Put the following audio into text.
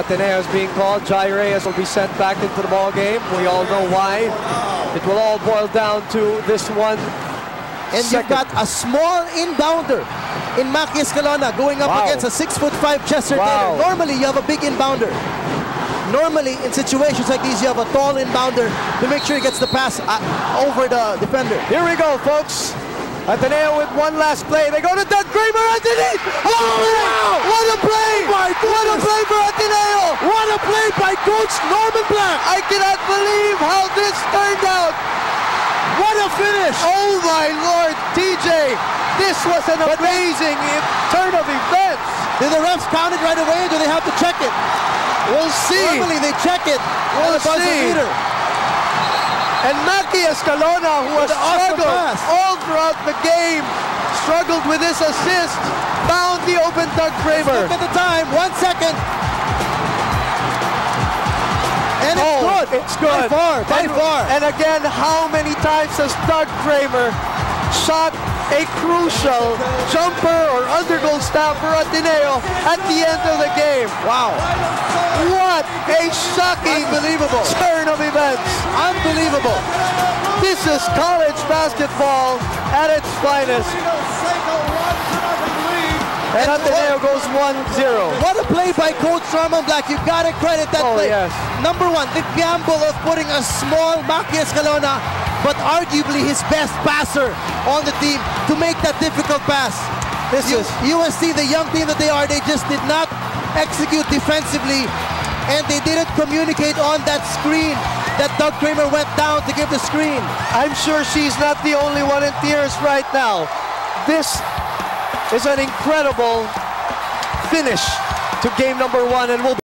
Ateneo is being called. Jai Reyes will be sent back into the ball game. We all know why. It will all boil down to this one. And you've got a small inbounder in Macky Escalona going up Wow. against a six foot five Chester Wow. Taylor. Normally, you have a big inbounder. Normally, in situations like these, you have a tall inbounder to make sure he gets the pass uh, over the defender. Here we go, folks. Ateneo with one last play. They go to Doug Kramer underneath. Oh, wow! What a play! Oh my what a play for Ateneo! What a play by Coach Norman Black! I cannot believe how this turned out. What a finish! Oh my lord, TJ, this was an amazing turn of events. Did the refs count it right away, or do they have to check it? We'll see. Normally, they check it We'll on the buzzer see. And Macky Escalona, who has awesome struggled pass. all throughout the game, struggled with this assist, found the open Doug Kramer. Look at the time, one second. And it's Oh, good. It's good. By far, by and, far. And again, how many times has Doug Kramer shot a crucial jumper or undergoal stop for Ateneo at the end of the game? wow. What a shocking Unbelievable. turn of events. Unbelievable. This is college basketball at finest. And Ateneo goes 1-0. What a play by Coach Norman Black. You've got to credit that Oh, play. yes. Number one, the gamble of putting a small Macky Escalona, but arguably his best passer on the team to make that difficult pass. This U- is UST, the young team that they are, they just did not execute defensively, and they didn't communicate on that screen that Doug Kramer went down to give the screen. I'm sure she's not the only one in tears right now. This is an incredible finish to game number one, and we'll